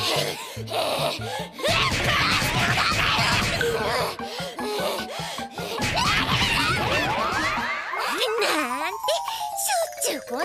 なんてしょっちゅうこんな